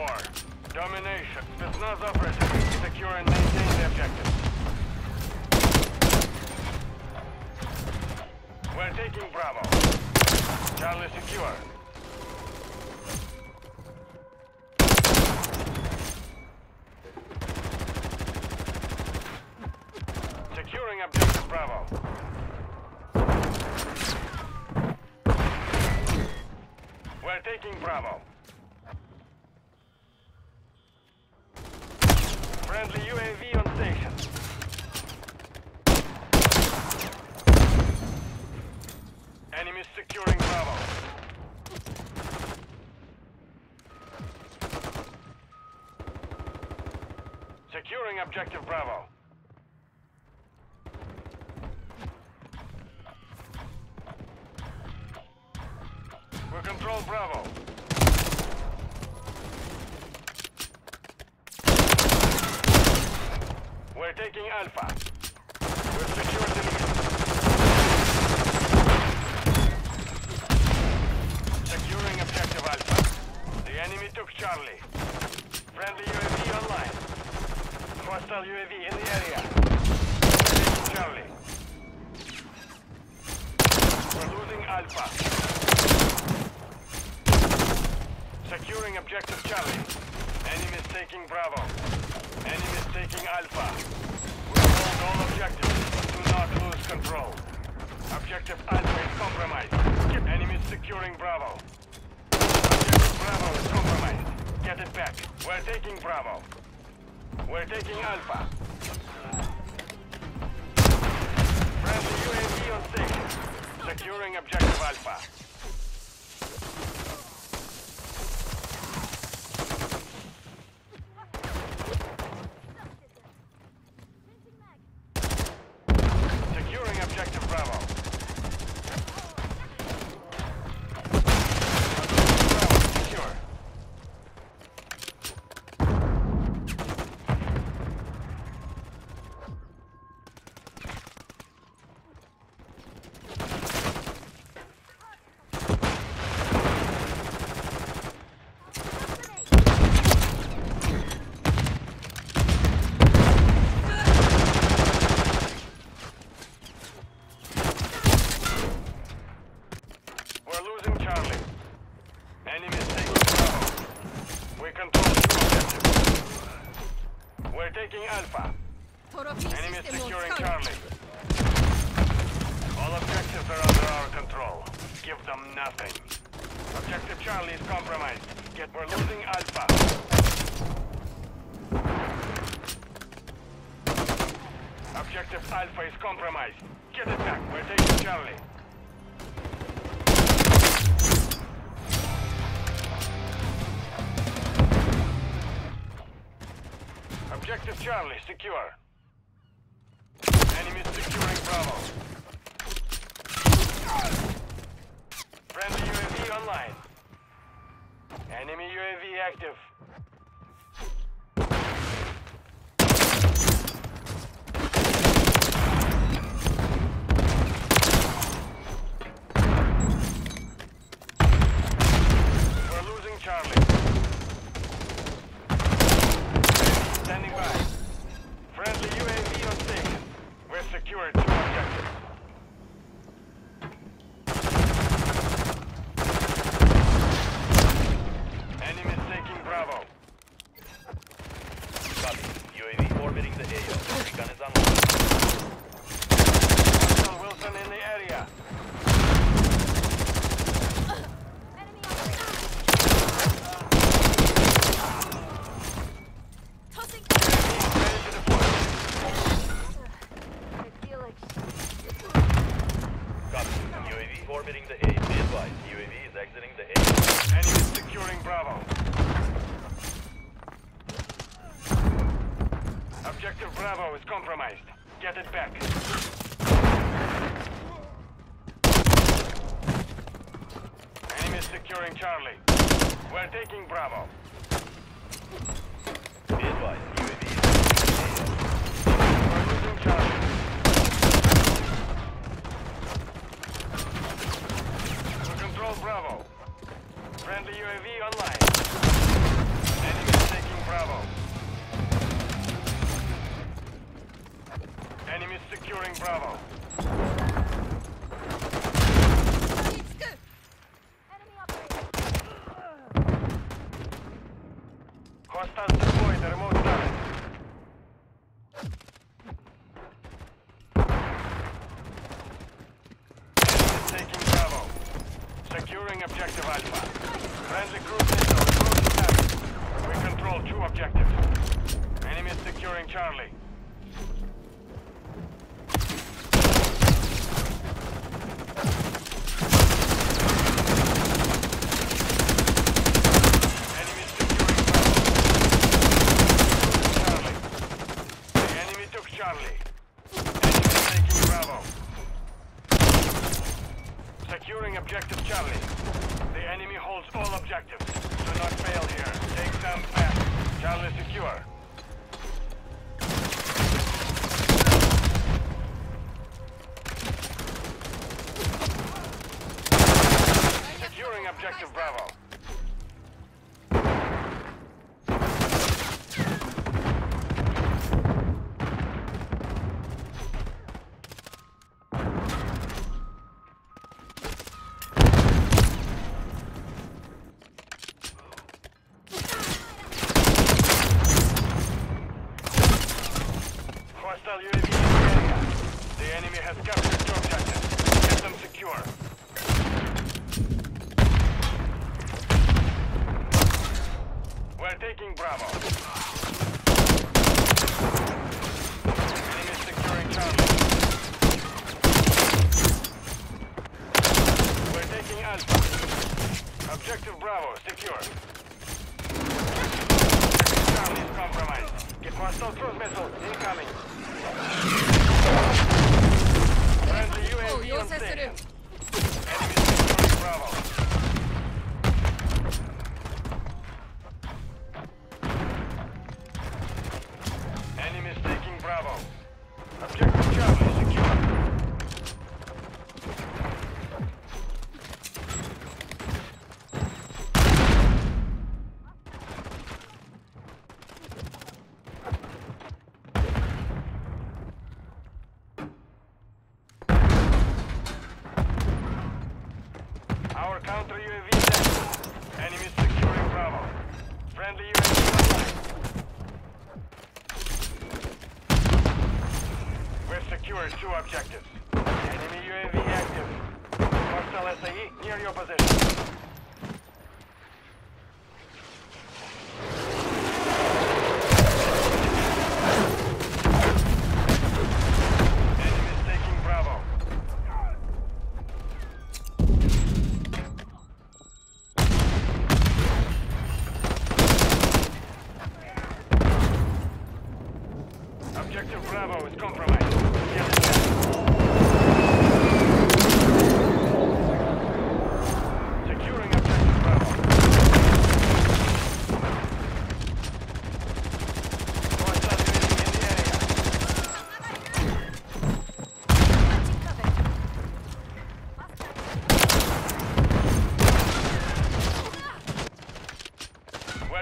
Hardcore. Domination. Spetsnaz operative. Secure and maintain the objective. We're taking Bravo. Charlie secure. Securing objective Bravo. We're taking Bravo. Friendly UAV on station. Enemies securing Bravo. Securing objective Bravo. We control Bravo. We're taking Alpha. We've secured the lead. Securing objective Alpha. The enemy took Charlie. Friendly UAV online. Hostile UAV in the area. Charlie. We're losing Alpha. Securing objective Charlie. Enemies taking Bravo. Enemies Alpha. We hold all objectives, but do not lose control. Objective Alpha is compromised. Keep enemies securing Bravo. Objective Bravo is compromised. Get it back. We're taking Bravo. We're taking Alpha. Friendly UAV on station. Securing objective Alpha. Securing objective Bravo. Bravo secure. We're losing Charlie. Enemies taking Bravo. We control objectives. We're taking Alpha. Enemy securing Charlie. All objectives are under our control. Give them nothing. Objective Charlie is compromised. Get we're losing Alpha. Objective Alpha is compromised. Get it back. We're taking Charlie. Objective Charlie secure. Enemies securing Bravo. Friendly UAV online. Enemy UAV active. We're losing Charlie. Standing by. Friendly UAV on station. We're secured two objectives. Enemies taking Bravo. Copy. UAV orbiting the AO. Recon is online. Hostile Wilson in the area. Tossing. Ready to deploy. I feel like Copy. UAV orbiting the AO. Be advised. UAV is exiting the AO. Enemies securing Bravo. Objective Bravo is compromised. Get it back. Enemy is securing Charlie. We're taking Bravo. Be advised. UAV is. We're losing Charlie. We control Bravo. Friendly UAV. Alpha. Friendly cruise missile approaching target. We control two objectives. Enemy securing Charlie. USAE near your position. Objective Bravo is compromised.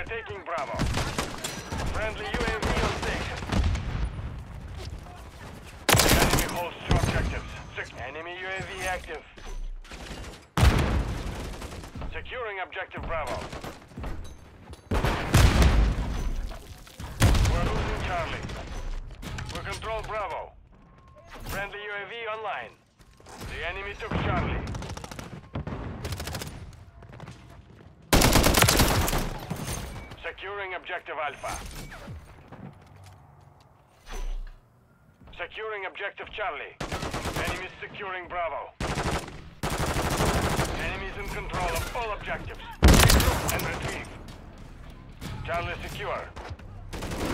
taking Bravo. Friendly UAV on station. Enemy holds two objectives. Sec Enemy UAV active. Securing objective Bravo. We're losing Charlie. We control Bravo. Friendly UAV online. The enemy took Charlie. Securing objective Alpha. Securing objective Charlie. Enemies securing Bravo. Enemies in control of all objectives. Regroup and retrieve. Charlie secure.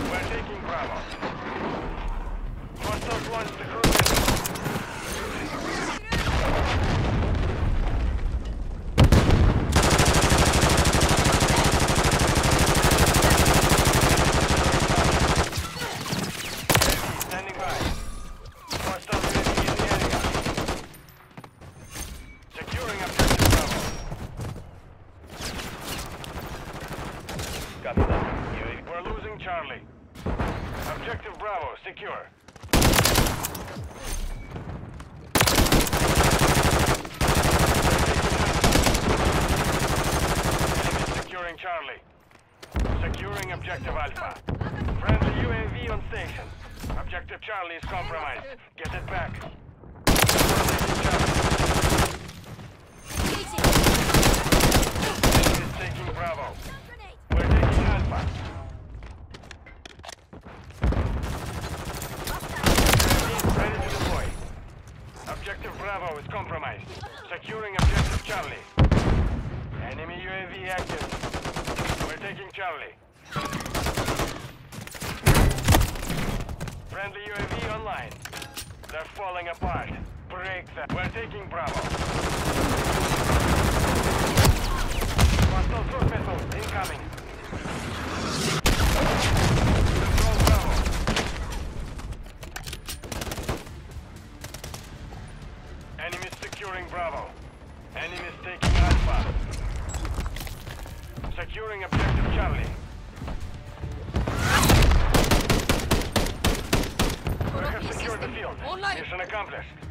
We're taking Bravo. Hostiles launched the cruiser. Objective Alpha. Friendly UAV on station. Objective Charlie is compromised. Get it back. Objective Bravo is compromised. Securing Objective Charlie. Enemy UAV active. We're taking Charlie. Friendly UAV online. They're falling apart. Break them. We're taking Bravo. accomplished.